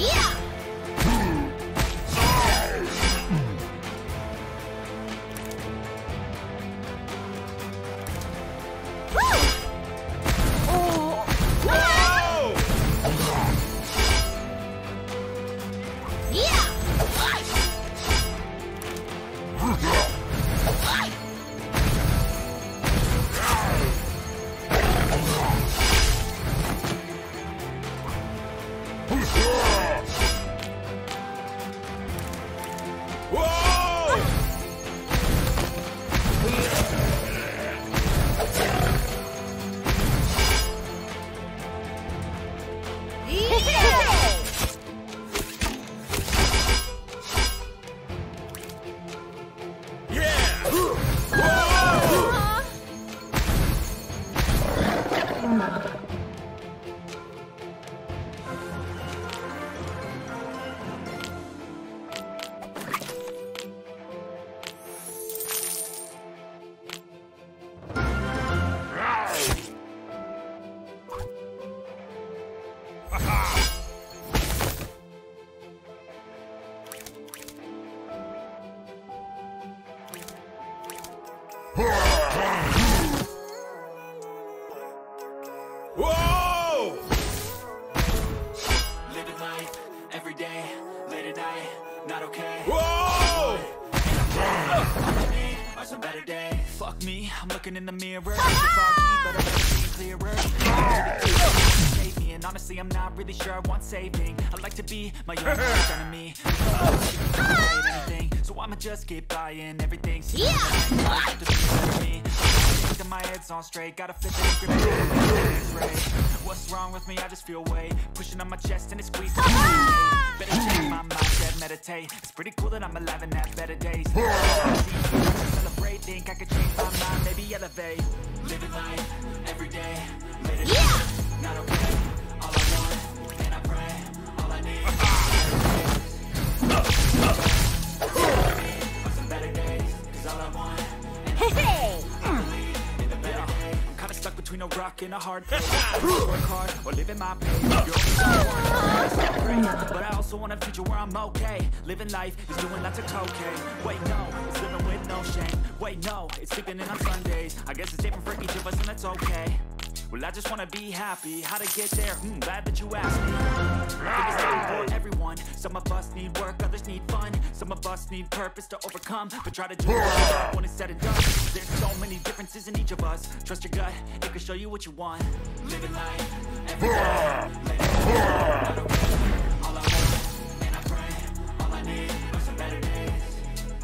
Whoa! Fuck me, I'm looking in the mirror. Foggy, but I better see clearer. Save me, and honestly, I'm not really sure I want saving. I like to be my own worst enemy. So I'ma just keep buying everything. Yeah. to be better me. Think my head's on straight, gotta flip it and grip it. What's wrong with me? I just feel weight pushing on my chest and it squeezes. Better change my mindset, meditate. It's pretty cool that I'm alive and have better days. Think I could change my mind, maybe elevate. Living life every day. Yeah. Not okay. All I want, and I pray. All I need. are some better days. 'Cause all I want, I'm kinda stuck between a rock and a hard place. Work hard or live in my pace. You're always on one, but I also want a future where I'm okay. Living life is doing lots of cocaine. Wait, no, it's living with no shame. Wait, no, it's sleeping in on Sundays. I guess it's different for each of us, and that's okay. Well, I just wanna be happy. How to get there? Hmm, glad that you asked me. I for everyone. Some of us need work, others need fun. Some of us need purpose to overcome, but try to do it when it's said and done. There's so many differences in each of us. Trust your gut, it can show you what you want. Living life every day.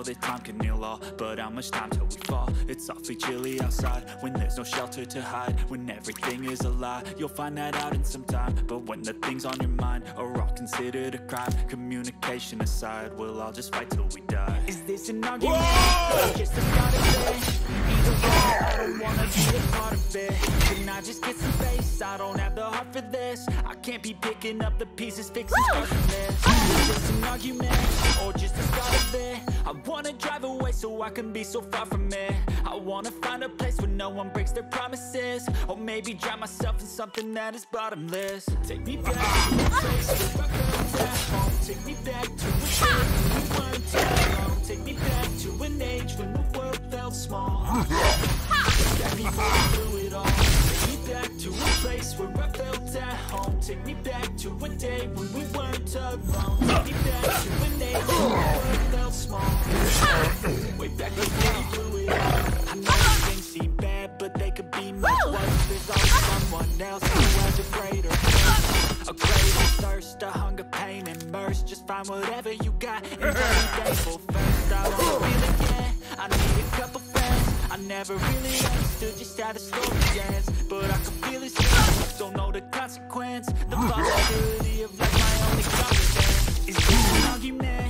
know that time can heal all. But how much time till we fall? It's awfully chilly outside When there's no shelter to hide. When everything is a lie You'll find that out in some time. But when the things on your mind Are all considered a crime Communication aside We'll all just fight till we die. Is this an argument? Or just a start I don't wanna be a part of it Can I just get some space? I don't have the heart for this I can't be picking up the pieces, fixing scars from this Is this an argument? Or just the start of it? I wanna drive away so I can be so far from it I wanna find a place where no one breaks their promises Or maybe drown myself in something that is bottomless Take me back to a place where I Take me back to we weren't Take me back to an age when the world felt small. Back before we blew it all. Take me back to a place where I felt at home. Take me back to a day when we weren't alone. Take me back to an age when the world felt small. Way back before we blew it all I know things seem bad, but they could be much worse. There's always someone else who has a greater a greater find whatever you got and be thankful. First I wanna feel again, I need a couple friends. I never really understood just how the story ends But I can feel it. Still, don't know the consequence The possibility of like my only confidence Is an argument,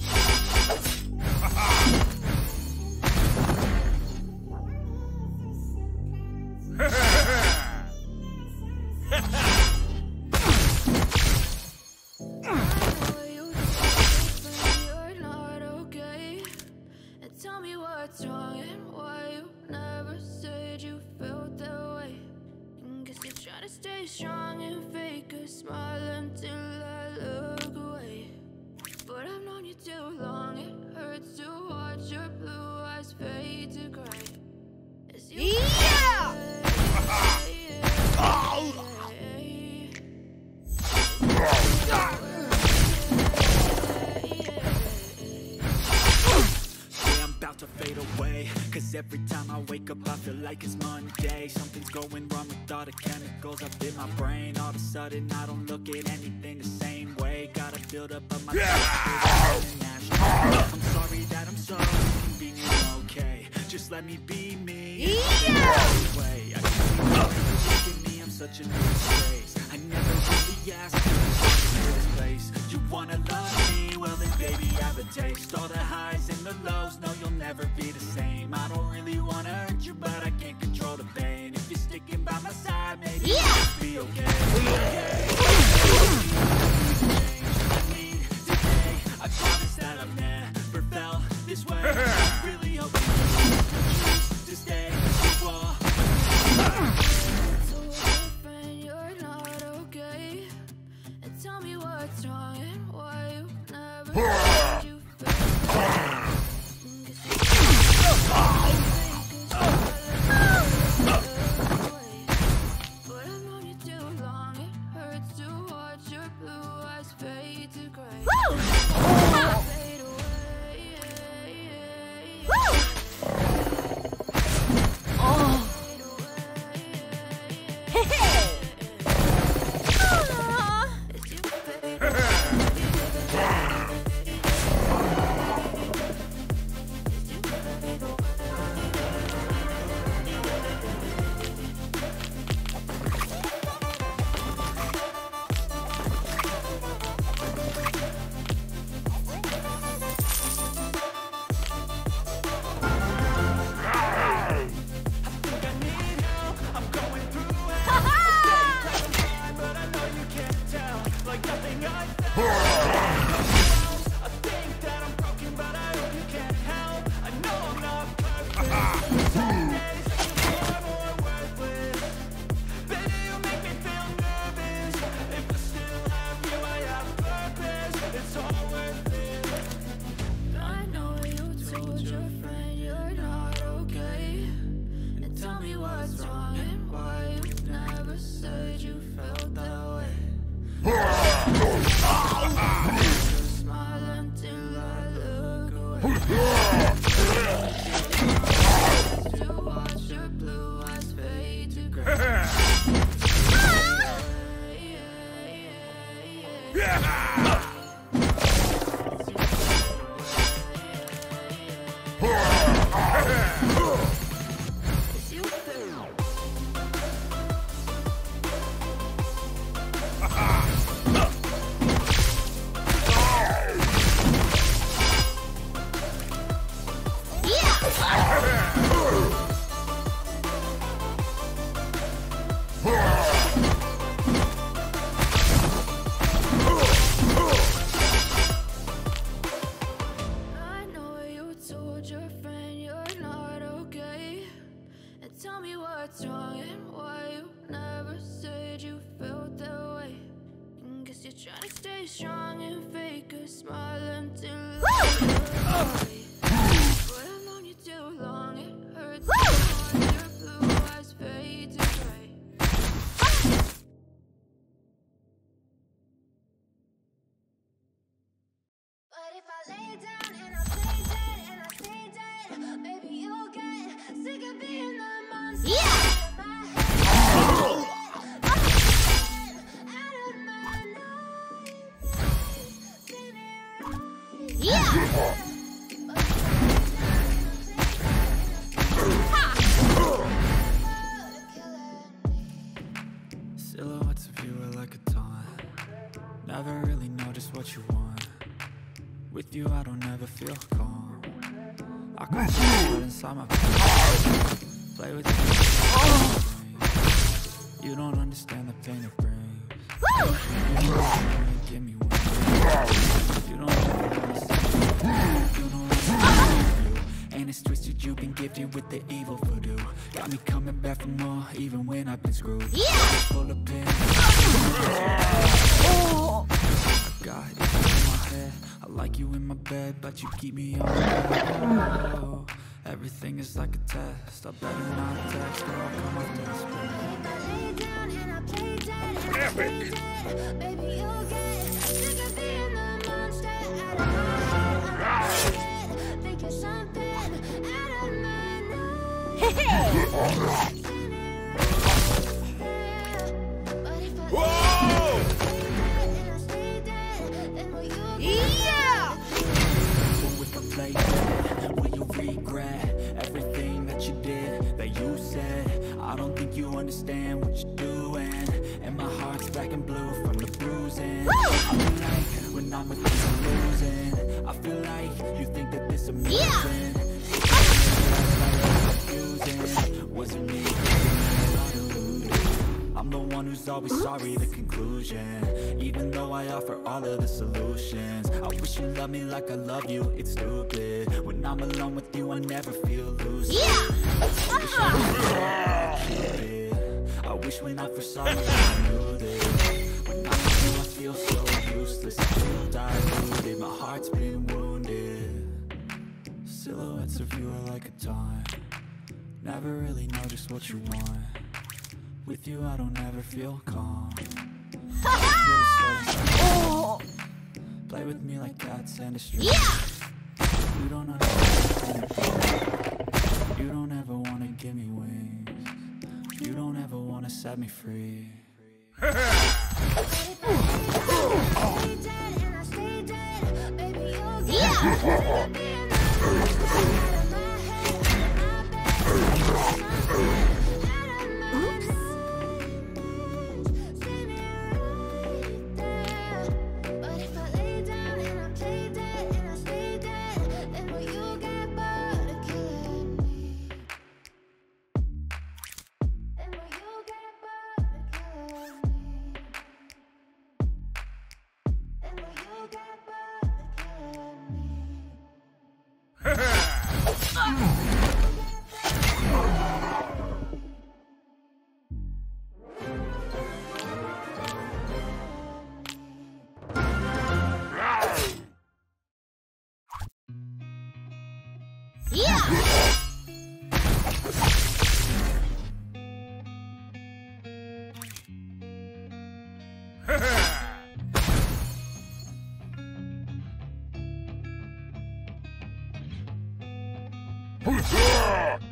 all the chemicals up in my brain. All of a sudden I don't look at never Yeah. of you are like a taunt. Never really know just what you want. With you, I don't ever feel calm. I can feel inside my brain. Play with you. You don't understand the pain it brings. You don't wanna give me wings. You don't understand. You don't understand you. And it's twisted, you've been gifted with the evil voodoo. Got me coming back for more, even when I've been screwed. Yeah! Full of pain. God, in my head. I like you in my bed, but you keep me on oh, Everything is like a test. I better not text or I'll come up desperate. If I feel like when I'm with you, I'm losing. I feel like you think that this amazing. Confusing. Was it me? I'm the one who's always sorry, the conclusion. Even though I offer all of the solutions I wish you loved me like I love you, it's stupid. When I'm alone with you, I never feel lucid I wish when I first saw you, I knew this When I'm with you, I feel so useless. I feel diluted, my heart's been wounded. Silhouettes of you are like a taunt Never really know just what you want with you, I don't ever feel calm. Play with me like cats and a string. You don't understand. You don't ever wanna give me wings. You don't ever wanna set me free. Stay Huzzah!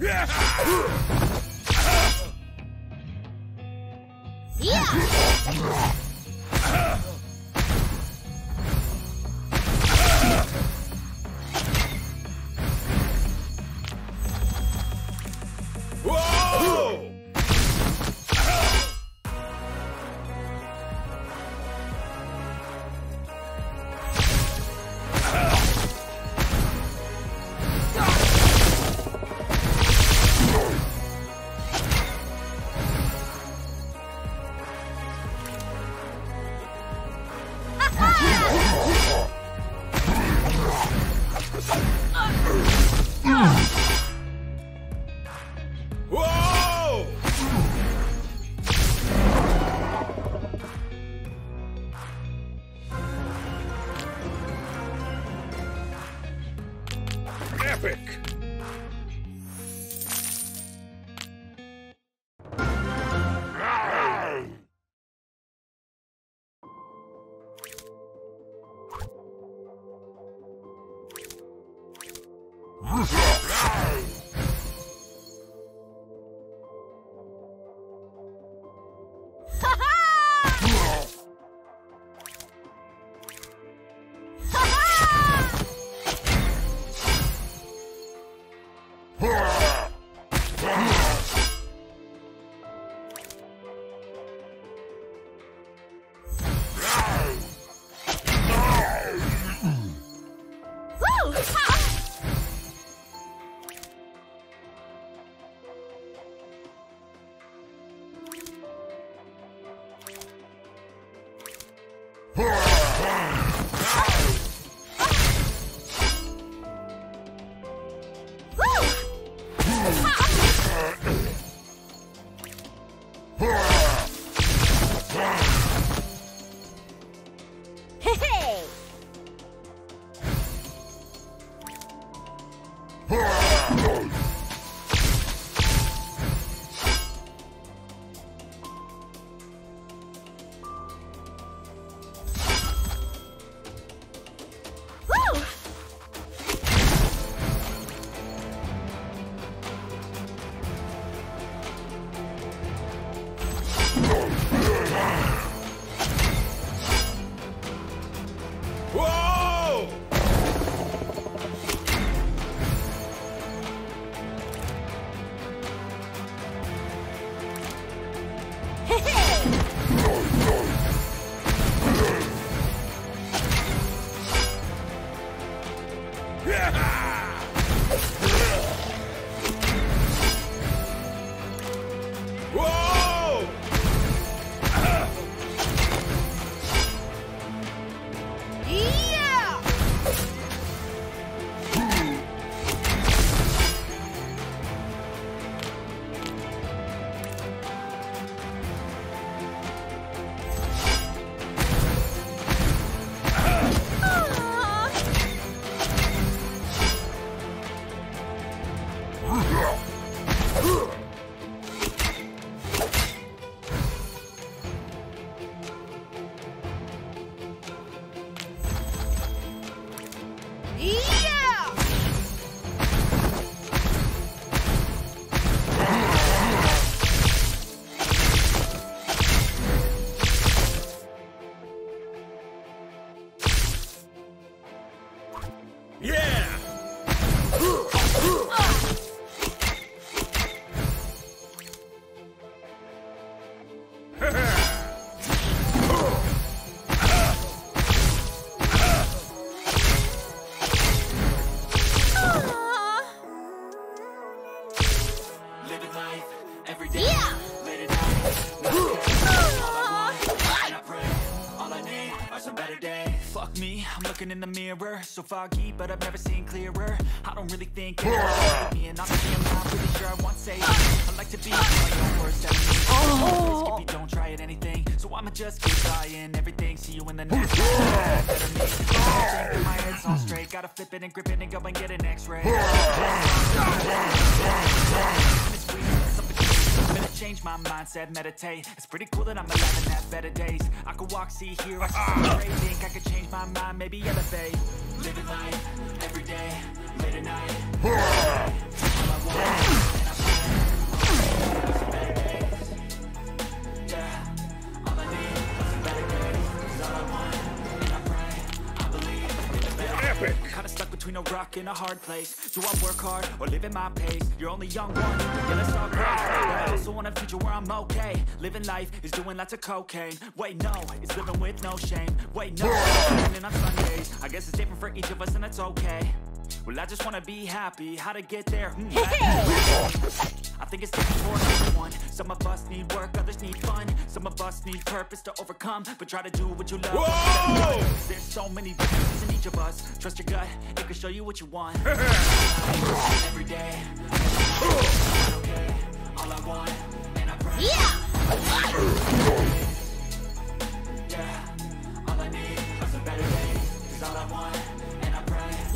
Whoa! So foggy, but I've never seen clearer. I don't really think and I'm not really sure I want saving. I like to be my own worst enemy. Don't try at anything, so I'ma just keep trying everything. See you in the next. Think My head's all straight, gotta flip it and grip it and go and get an X-ray. Change my mindset, meditate It's pretty cool that I'm alive and have better days I could walk, see, hear, I see great Think I could change my mind, maybe elevate Living life, every day, late at night between a rock and a hard place. Do I work hard or live at my pace? You're only young one, yeah, let's start great. But I also want a future where I'm okay. Living life is doing lots of cocaine. Wait, no, it's living with no shame. Wait, no, it's living on Sundays. I guess it's different for each of us, and that's okay. Well, I just wanna be happy. How to get there? Hmm, I think it's different for everyone. Some of us need work, others need fun. Some of us need purpose to overcome, but try to do what you love. Whoa! There's so many differences in each of us. Trust your gut, it can show you what you want. Every day, okay, all I want, and I pray. Yeah, all I need are some better all I want, and I pray. Every day, late at night. All I want, all I need are some better days. Yeah, all I need are some better days. 'Cause all I want.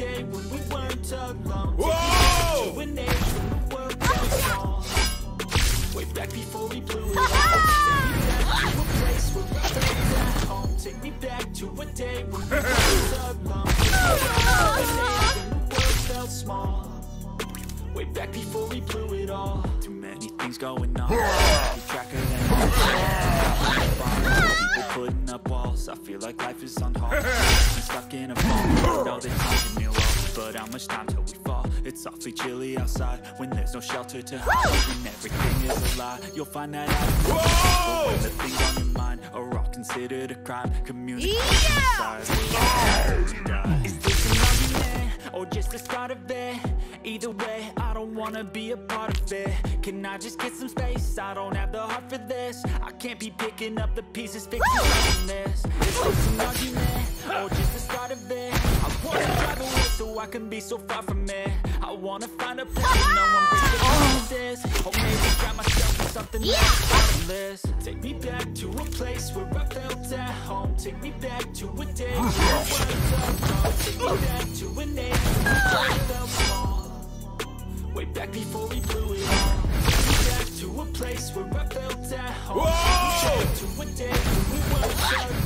day when we weren't alone. Whoa! To an age when the world felt small. Way back before we blew it up. Take me back to a place where I felt at home. Take me back to a day when we weren't alone. To an age when the world felt small. Way back before we blew it all. Too many things going on. Keep track of them. People putting up walls. I feel like life is on hold. I'm stuck in a phone. Know that time can mean wrong, but how much time till we fall? It's awfully chilly outside when there's no shelter to hide. When everything is a lie, you'll find that out. But when the things on your mind are all considered a crime, communicate inside. Is this argument or just the start of it? Either way, I don't wanna be a part of it. Can I just get some space? I don't have the heart for this. I can't be picking up the pieces, fixing this. Is this an argument or just the start of it? I wanna drive away so I can be so far from it. I wanna find a place where no one brings pieces. Or maybe grab myself in something else. List. Take me back to a place where I felt at home. Take me back to a day when I was alone. Take me back to an age the world felt small. Way back before we blew it all. Take me back to a place where I felt at home. Whoa! Take me back to a day when we weren't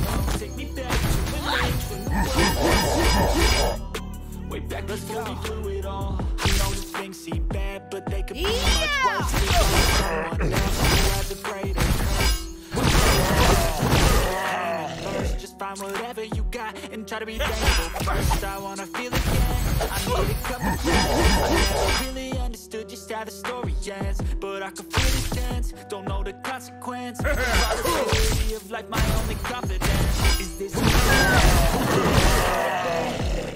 alone. Take me back to an age when the world felt small. Way back before we blew it all. I know that things seem bad, but they could be much worse. Someone else who has a greater curse. Just find whatever you got and try to be thankful first. I wanna feel again. I need a couple friends. I really understood just how the story ends, but I can feel the tense. Don't know the consequence. Of life, my only confidence. Is this?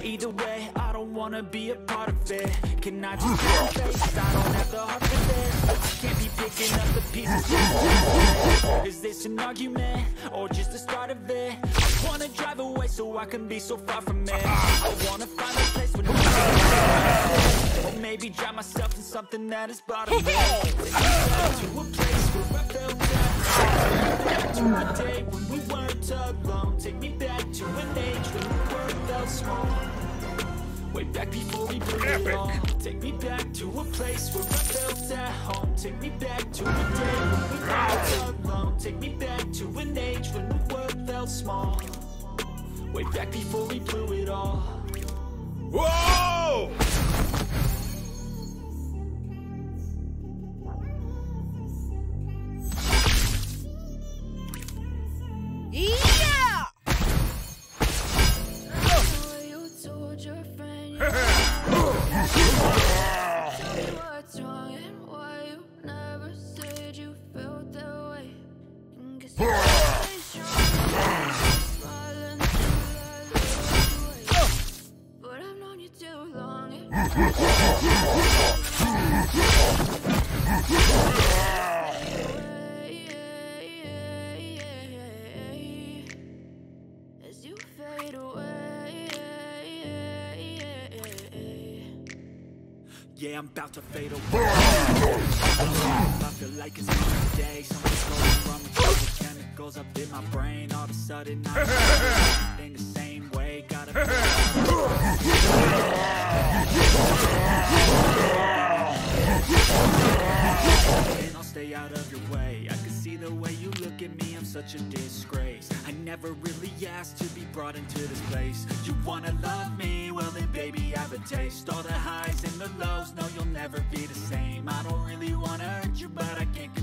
Either way, I wanna be a part of it. Can I just some space? I don't have the heart for this. Can't be picking up the pieces. Is this an argument or just the start of it? I wanna drive away so I can be so far from it. I wanna find a place where no Or maybe drown myself in something that is bottom me. Take me back to a place where I felt at to a day when we weren't alone. Take me back to an age when the world felt small. Way back before we Epic. Take me back to a place where I felt at home. Take me back to a day when we felt alone Take me back to an age when the world felt small. Way back before we blew it all. Whoa! Yeah, I'm about to fade away. I feel like it's another day. Something's going the chemicals up in my brain. All of a sudden, I'm. such a disgrace. I never really asked to be brought into this place. You wanna love me? Well then baby I have a taste. All the highs and the lows, no you'll never be the same. I don't really wanna hurt you but I can't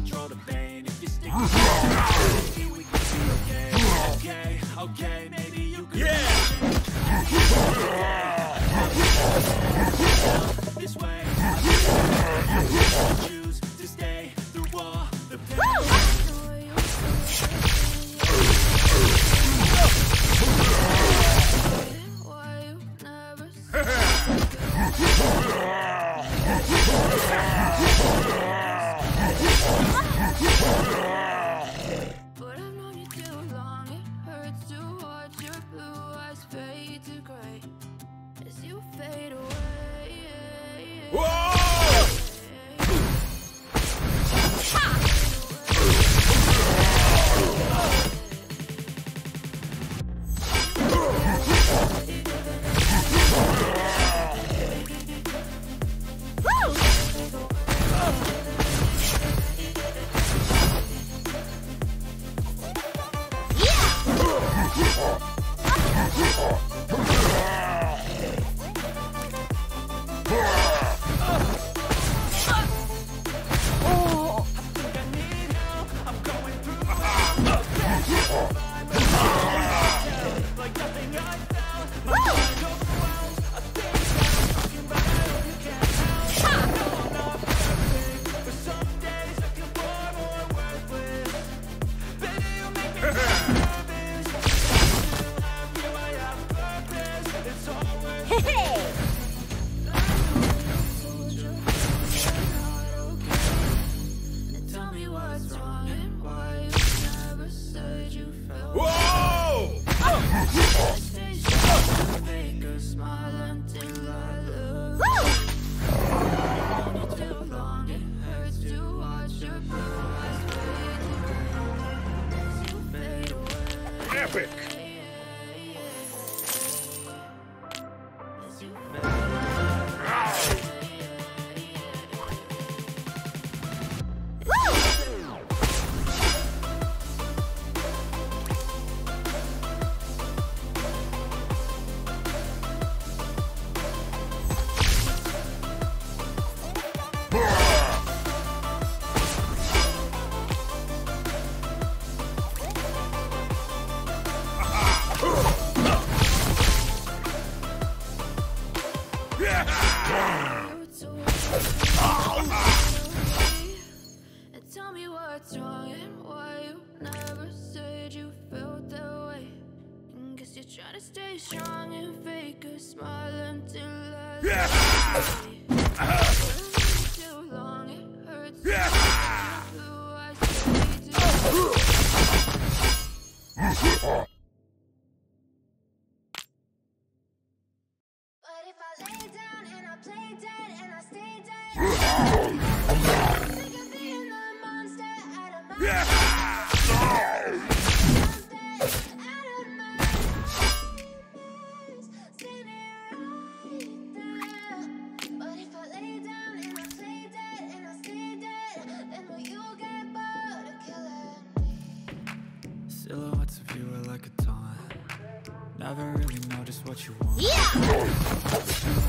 what you want. Yeah! I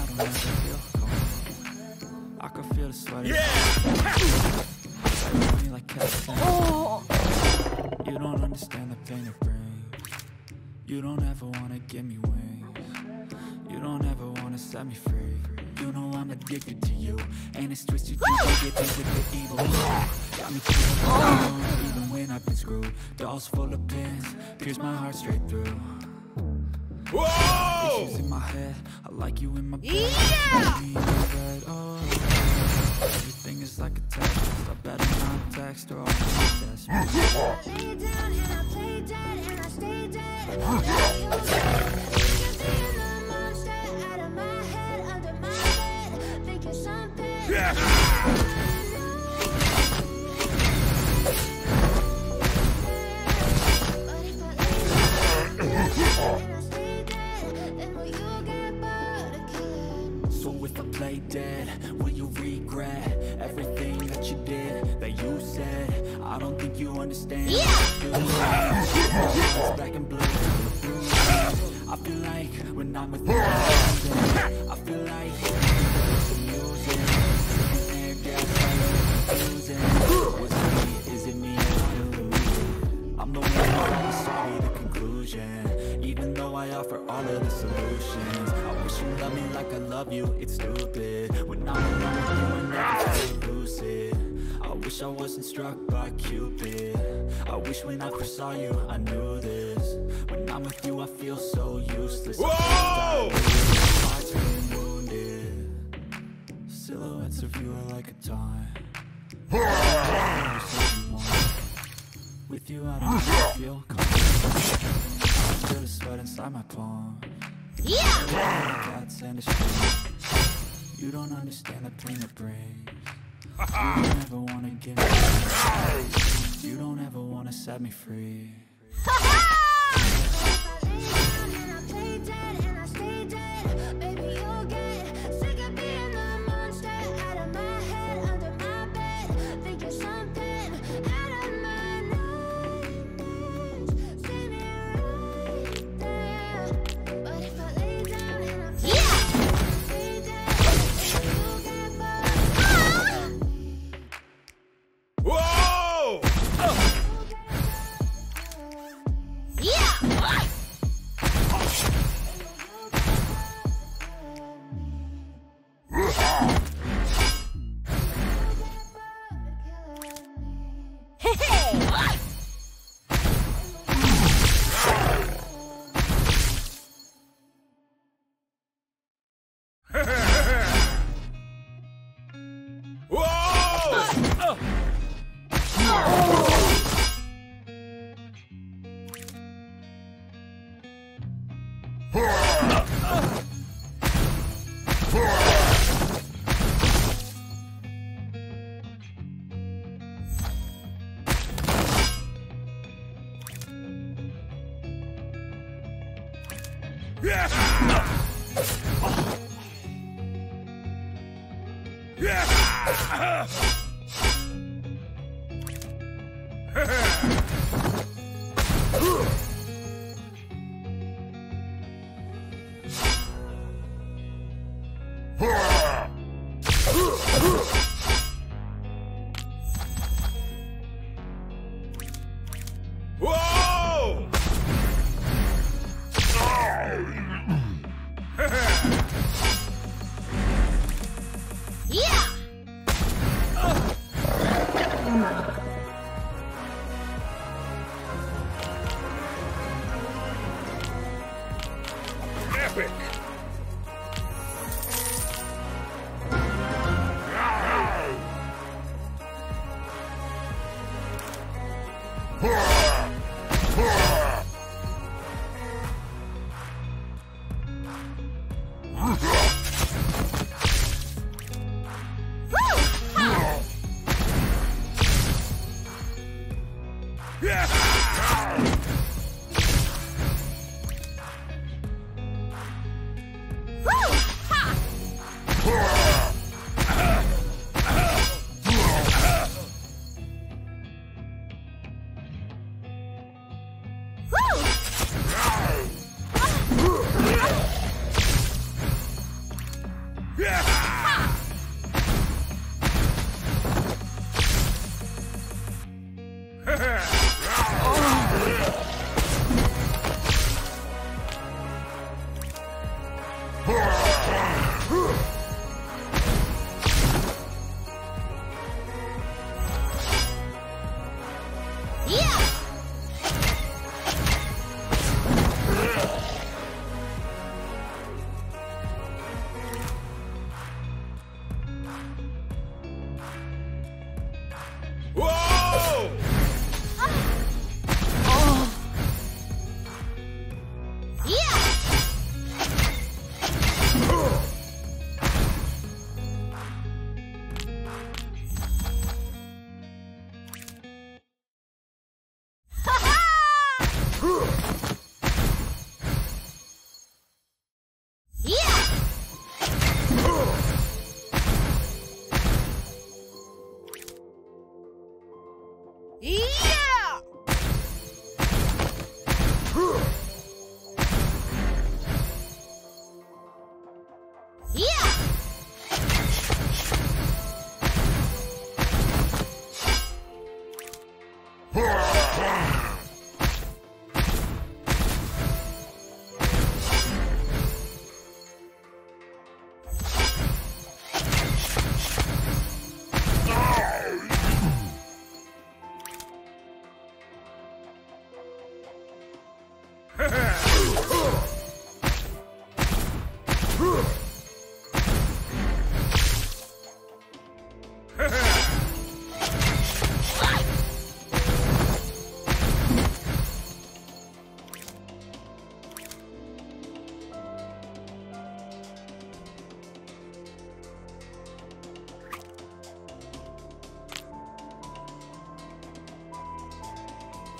don't ever feel. I can feel the sweat. Yeah! Like like Oh! You don't understand the pain it brings. You don't ever wanna give me wings. You don't ever wanna set me free. You know I'm addicted to you, and it's twisted. You get me with the evil. Got me feeling oh. alone, even when I've been screwed. Dolls full of pins, pierce my heart straight through. Whoa! Head, I like you in my bed. Yeah! Oh. Everything is like a text. I better not text or I'll. Lay down and I play dead and I stay dead. Feel like when I'm with you, I feel like I'm losing. I'm losing. Was it me? Is it me? Am I deluded? I'm the one who's sorry, the conclusion. Even though I offer all of the solutions, I wish you loved me like I love you. It's stupid when I'm alone with you and everything's lucid. I wish I wasn't struck by Cupid. I wish when I first saw you, I knew this. When I'm with you, I feel so useless. Whoa! Heart's really wounded. Silhouettes of you are like a time. With you, I don't feel calm. I feel the sweat inside my palm. Yeah! Cats and a string. You don't understand the pain it brings. You don't ever wanna give me. You don't ever wanna set me free. Huh? Yeah!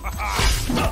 Ha ha ha!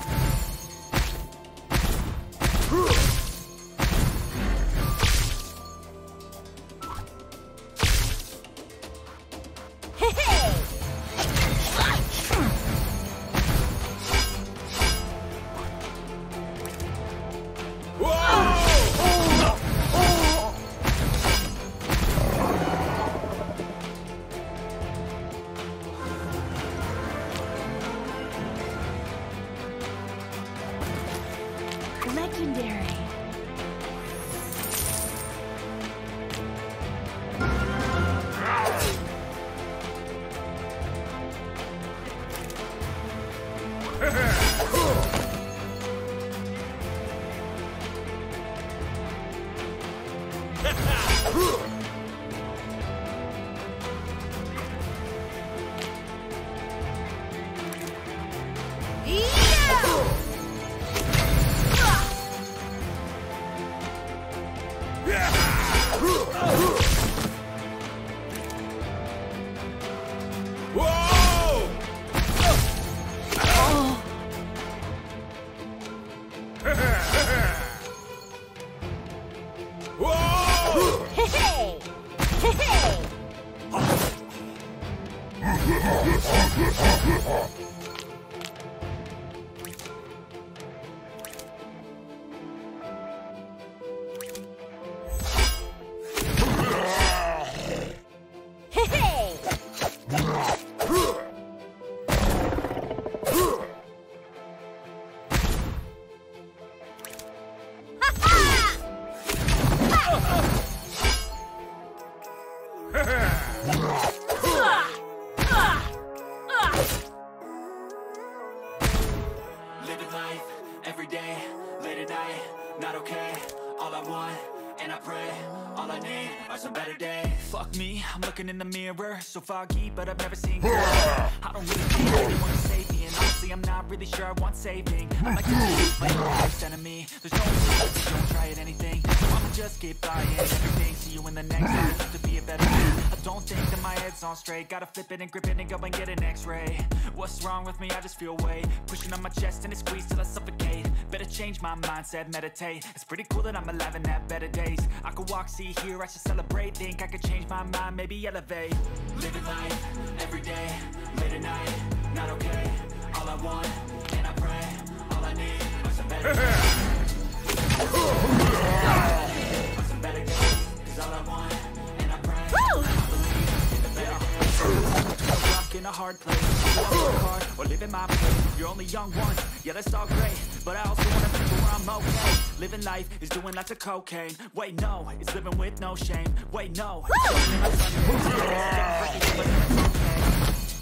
So foggy, but I've never seen. I don't really need anyone to save me, and honestly, I'm not really sure I want saving. I like to be my worst enemy. There's no reason, don't try at anything. I'ma just keep buying everything. See you in the next life to be a better me. I don't think that my head's on straight. Gotta flip it and grip it and go and get an X-ray. What's wrong with me? I just feel weight pushing on my chest and it squeezes till I suffocate. Change my mindset, meditate. It's pretty cool that I'm alive and have better days. I could walk, see, hear, I should celebrate. Think I could change my mind, maybe elevate. Living life every day, late at night, not okay. All I want, and I pray, all I need are some better days. Are some better days, is all I want, and I pray. Woo! in a hard place. You wanna hard or live in my pain. You're only young once, yeah, that's all great. But I also wanna make sure I'm okay. Living life is doing lots of cocaine. Wait, no, it's living with no shame. Wait, no.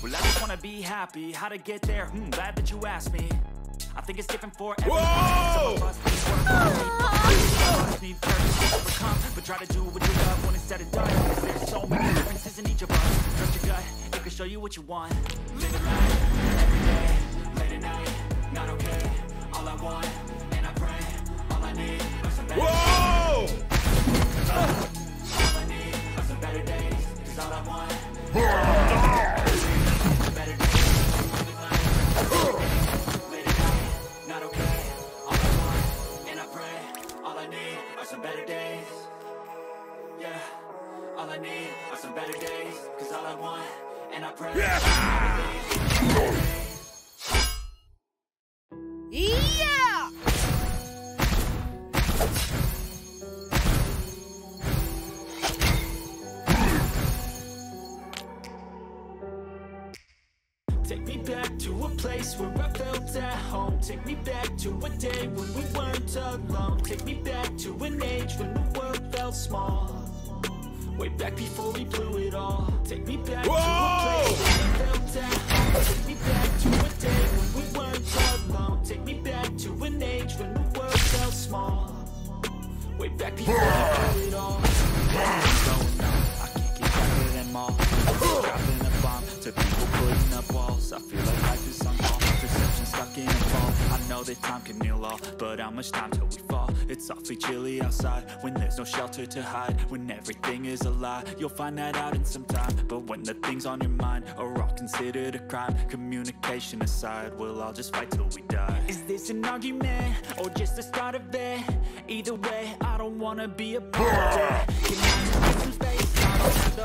Well, I just wanna be happy. How to get there? Hmm, glad that you asked me. I think it's different for everyone. Whoa! Some of us need work, some of overcome. But try to do what you love when it's said done. there's so many differences in each of us. Trust your gut, it can show you what you want. Live it life, are some better days. Yeah. All I need are some better days. Cause all I want, and I pray. Yeah! Take me back to a day when we weren't alone. Take me back to an age when the world felt small. Way back before we blew it all. Take me back Whoa! to a place where I felt at. Take me back to a day when we weren't alone. Take me back to an age when the world felt small. Way back before we blew it all. Going on, I can't keep track of them all. Dropping a bomb to people putting up walls. I feel like know that time can heal all, but how much time till we fall? It's awfully chilly outside when there's no shelter to hide. When everything is a lie, you'll find that out in some time. But when the things on your mind are all considered a crime, communication aside, we'll all just fight till we die. Is this an argument or just the start of it? Either way, I don't wanna be a part of it. Can some space? The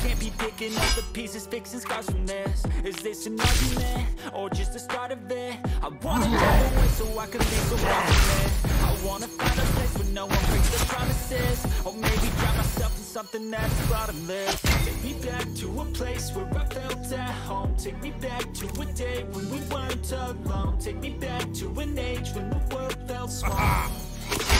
can't be picking up the pieces, fixing scars from this. Is this an argument or just the start of it? I wanna get away so I can leave so it. I wanna find a place where no one breaks their promises, or maybe drown myself in something that's bottomless. Take me back to a place where I felt at home. Take me back to a day when we weren't alone. Take me back to an age when the world felt small.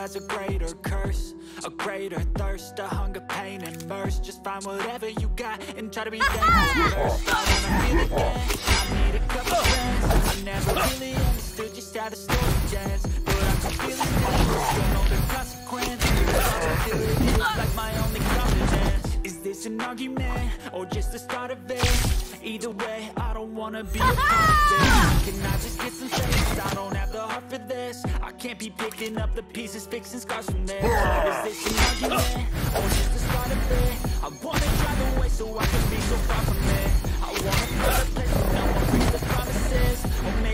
has a greater curse, a greater thirst, a hunger, pain, and. Just find whatever you got and try to be. I. I. I never really understood just how the story ends, but I'm feeling. Don't know the consequence. I like my only confidence. Is this an argument or just the start of it? Either way, I don't wanna be a part of it. Can I just get some space? I don't have the heart for this. I can't be picking up the pieces, fixing scars from this. Is this an argument or just the start of it? I wanna drive away so I can be so far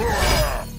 Boom!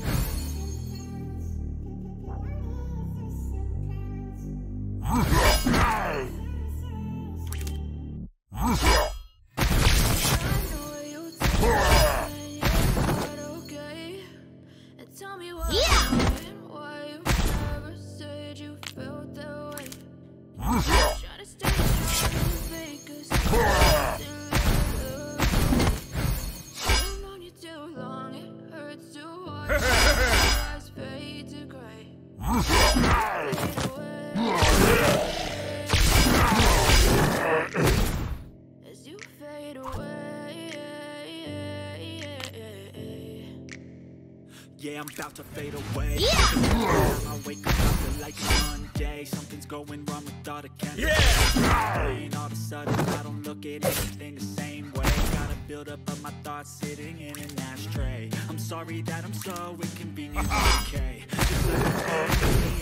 About to fade away. Yeah. I wake up, I feel like Monday. Something's going wrong with all the chemicals. Yeah! Brain. All of a sudden, I don't look at anything the same way. Got a buildup of my thoughts sitting in an ashtray. I'm sorry that I'm so inconvenient. Uh-huh. Okay, just let me talk me and I'll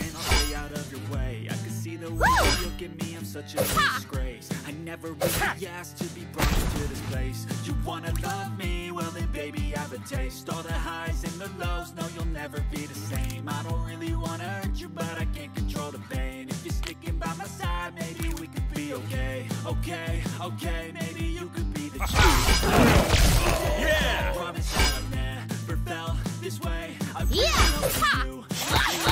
stay out of your way. I can see the way you look at me. I'm such a disgrace. I never really asked to be brought to this place. You wanna love me? Well then, baby, I have a taste. All the highs and the lows. No, you'll never be the same. I don't really wanna hurt you, but I can't control the pain. If you're sticking by my side, maybe we could be okay. Okay, okay, maybe you could be the change. Yeah! Promise I've never felt this way. I really Yeah!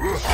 Ugh.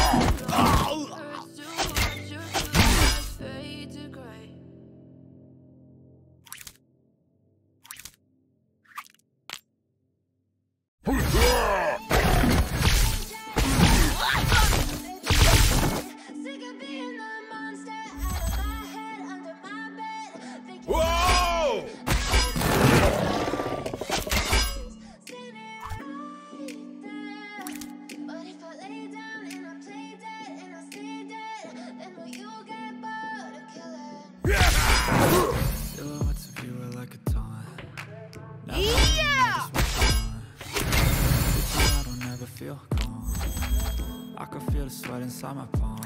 Inside my palm.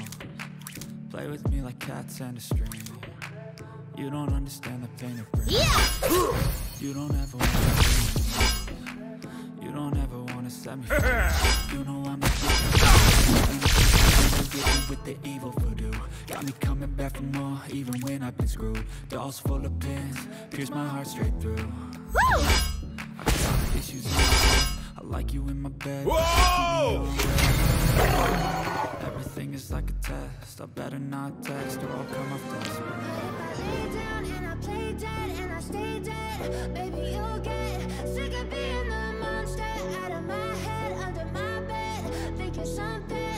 Play with me like cats and a string. You don't understand the pain it brings. Yeah! You don't ever wanna You don't ever wanna set me free. You know I'm the with the evil voodoo Got me coming back for more Even when I've been screwed Dolls full of pins Pierce my heart straight through Woo! I got issues in my head. I like you in my bed Whoa! Everything is like a test. I better not test or I'll come off desperate But if I lay down and I play dead and I stay dead. Baby, you'll get sick of being the monster. Out of my head, under my bed Thinking something